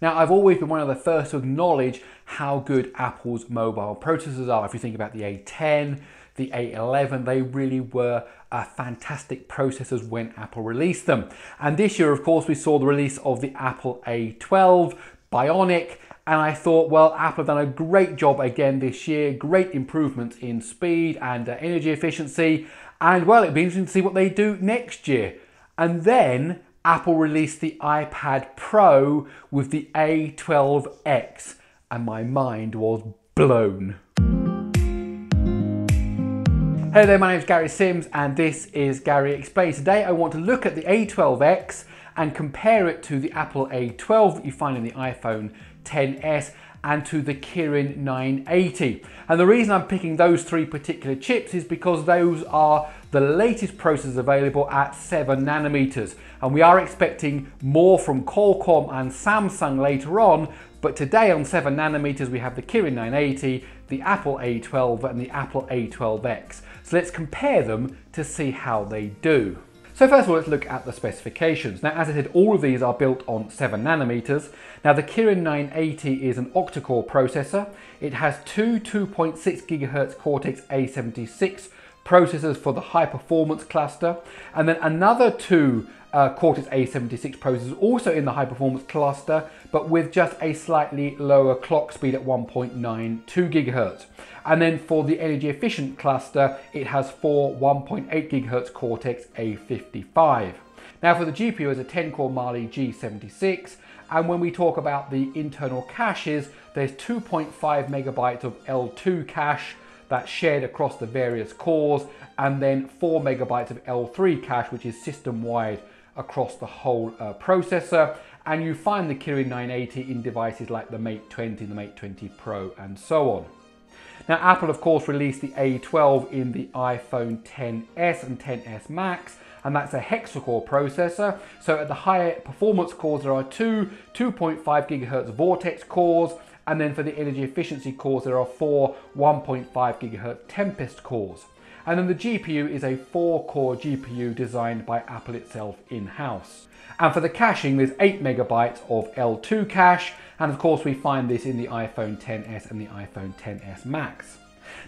Now, I've always been one of the first to acknowledge how good Apple's mobile processors are. If you think about the A10, the A11, they really were uh, fantastic processors when Apple released them. And this year, of course, we saw the release of the Apple A12 Bionic, and I thought, well, Apple have done a great job again this year, great improvements in speed and uh, energy efficiency, and well, it'd be interesting to see what they do next year. And then Apple released the iPad Pro with the A12X, and my mind was blown. Hello there, my name is Gary Sims and this is Gary Explains. Today I want to look at the A12X and compare it to the Apple A12 that you find in the iPhone 10s and to the Kirin 980. And the reason I'm picking those three particular chips is because those are the latest processors available at 7 nanometers. And we are expecting more from Qualcomm and Samsung later on, but today on 7 nanometers we have the Kirin 980, the Apple A12 and the Apple A12X. So let's compare them to see how they do. So first of all, let's look at the specifications. Now, as I said, all of these are built on 7 nanometers. Now, the Kirin 980 is an octa-core processor. It has two 2.6 gigahertz Cortex A76 processors for the high performance cluster, and then another two uh, Cortex A76 processors also in the high performance cluster, but with just a slightly lower clock speed at 1.92 gigahertz. And then for the energy efficient cluster, it has four 1.8 gigahertz Cortex A55. Now for the GPU, it's a 10 core Mali G76, and when we talk about the internal caches, there's 2.5 megabytes of L2 cache, that's shared across the various cores and then 4 megabytes of L3 cache which is system-wide across the whole uh, processor and you find the Kirin 980 in devices like the Mate 20, the Mate 20 Pro and so on. Now Apple of course released the A12 in the iPhone 10s and 10s Max and that's a hexa-core processor. So at the higher performance cores there are two 2.5 gigahertz Vortex cores and then for the energy efficiency cores, there are four 1.5 gigahertz Tempest cores. And then the GPU is a four core GPU designed by Apple itself in-house. And for the caching, there's eight megabytes of L2 cache. And of course, we find this in the iPhone 10s and the iPhone 10s Max.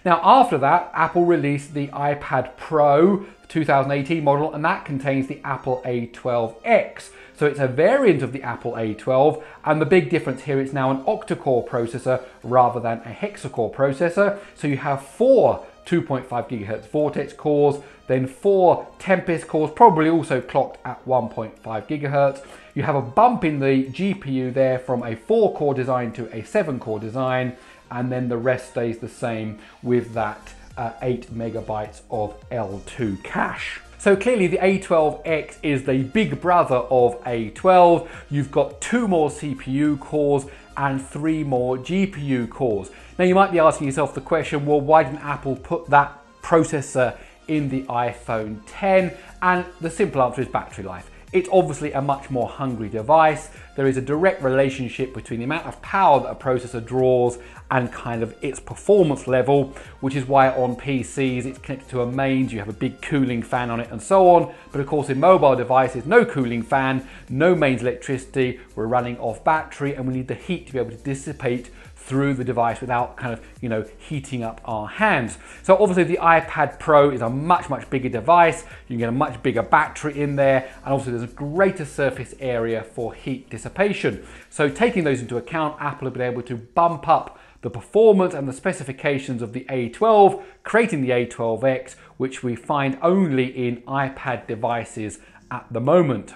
Now, after that, Apple released the iPad Pro 2018 model, and that contains the Apple A12X. So it's a variant of the Apple A12, and the big difference here, it's now an octa-core processor rather than a hexa-core processor. So you have four 2.5 gigahertz Vortex cores, then four Tempest cores, probably also clocked at 1.5 gigahertz. You have a bump in the GPU there from a four core design to a seven core design, and then the rest stays the same with that uh, 8 megabytes of L2 cache. So clearly the A12X is the big brother of A12. You've got two more CPU cores and three more GPU cores. Now you might be asking yourself the question, well, why didn't Apple put that processor in the iPhone 10? And the simple answer is battery life. It's obviously a much more hungry device. There is a direct relationship between the amount of power that a processor draws and kind of its performance level, which is why on PCs it's connected to a mains, you have a big cooling fan on it and so on. But of course in mobile devices, no cooling fan, no mains electricity, we're running off battery and we need the heat to be able to dissipate through the device without kind of, you know, heating up our hands. So obviously the iPad Pro is a much, much bigger device. You can get a much bigger battery in there. And also there's a greater surface area for heat dissipation. So taking those into account, Apple have been able to bump up the performance and the specifications of the A12, creating the A12X, which we find only in iPad devices at the moment.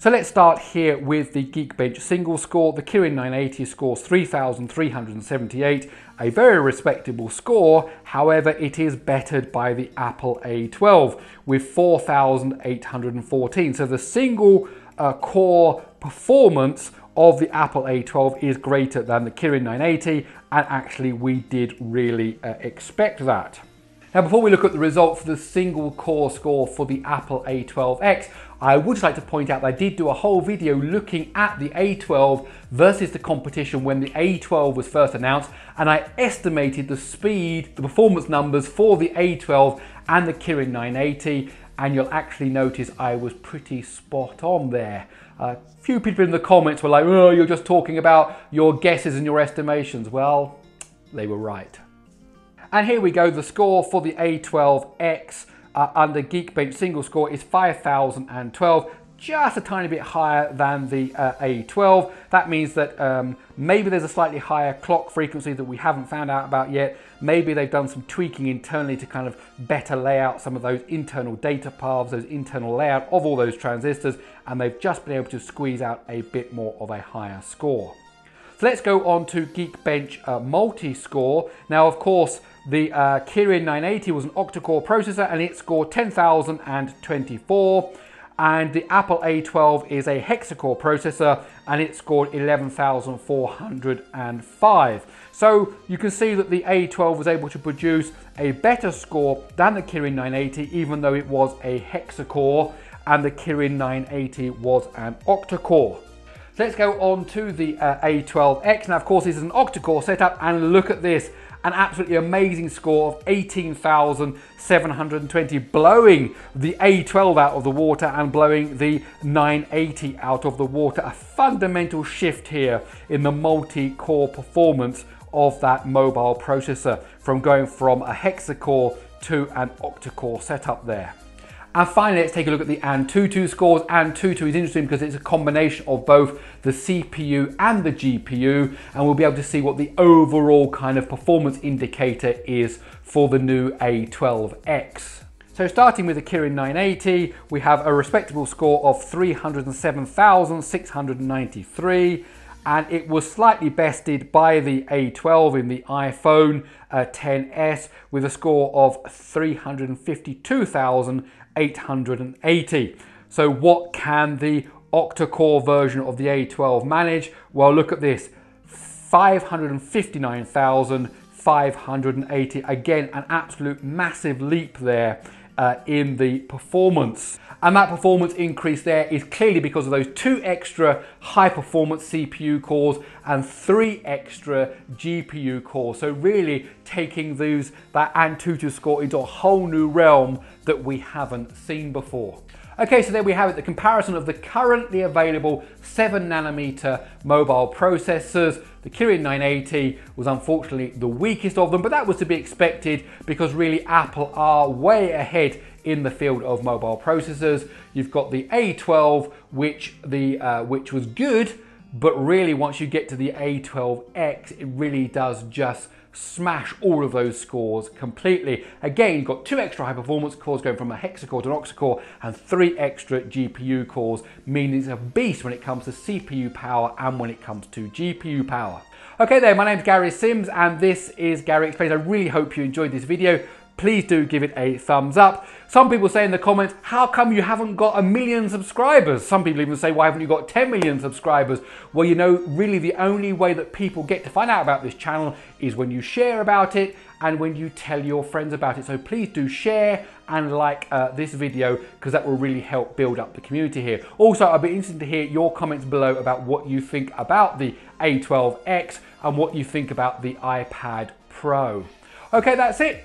So let's start here with the Geekbench single score. The Kirin 980 scores 3,378, a very respectable score. However, it is bettered by the Apple A12 with 4,814. So the single uh, core performance of the Apple A12 is greater than the Kirin 980 and actually we did really uh, expect that. Now before we look at the result for the single core score for the Apple A12X, I would like to point out that I did do a whole video looking at the A12 versus the competition when the A12 was first announced and I estimated the speed, the performance numbers for the A12 and the Kirin 980 and you'll actually notice I was pretty spot on there. A few people in the comments were like, oh, you're just talking about your guesses and your estimations. Well, they were right. And here we go, the score for the A12X uh, under Geekbench single score is 5012 just a tiny bit higher than the uh, A12. That means that um, maybe there's a slightly higher clock frequency that we haven't found out about yet. Maybe they've done some tweaking internally to kind of better lay out some of those internal data paths, those internal layout of all those transistors, and they've just been able to squeeze out a bit more of a higher score. So let's go on to Geekbench uh, multi-score. Now, of course, the uh, Kirin 980 was an octa-core processor and it scored 10,024 and the Apple A12 is a hexa-core processor and it scored 11,405. So you can see that the A12 was able to produce a better score than the Kirin 980 even though it was a hexa-core and the Kirin 980 was an octa-core. Let's go on to the uh, A12X. Now, of course, this is an octa-core setup, and look at this. An absolutely amazing score of 18,720, blowing the A12 out of the water and blowing the 980 out of the water. A fundamental shift here in the multi-core performance of that mobile processor from going from a hexa-core to an octa-core setup there. And finally, let's take a look at the Antutu scores. Antutu is interesting because it's a combination of both the CPU and the GPU, and we'll be able to see what the overall kind of performance indicator is for the new A12X. So starting with the Kirin 980, we have a respectable score of 307,693 and it was slightly bested by the A12 in the iPhone uh, 10s with a score of 352,880. So what can the octa-core version of the A12 manage? Well, look at this, 559,580. Again, an absolute massive leap there uh, in the performance. And that performance increase there is clearly because of those two extra high performance CPU cores and three extra GPU cores. So really taking those, that Antutu score into a whole new realm that we haven't seen before. Okay, so there we have it, the comparison of the currently available 7 nanometer mobile processors. The Kirin 980 was unfortunately the weakest of them, but that was to be expected because really Apple are way ahead in the field of mobile processors. You've got the A12, which, the, uh, which was good, but really once you get to the A12X, it really does just smash all of those scores completely. Again, got two extra high performance cores going from a hexa-core to an octa-core and three extra GPU cores, meaning it's a beast when it comes to CPU power and when it comes to GPU power. Okay there, my name's Gary Sims and this is Gary Explains. I really hope you enjoyed this video please do give it a thumbs up. Some people say in the comments, how come you haven't got a million subscribers? Some people even say, why haven't you got 10 million subscribers? Well, you know, really the only way that people get to find out about this channel is when you share about it and when you tell your friends about it. So please do share and like uh, this video because that will really help build up the community here. Also, I'd be interested to hear your comments below about what you think about the A12X and what you think about the iPad Pro. Okay, that's it.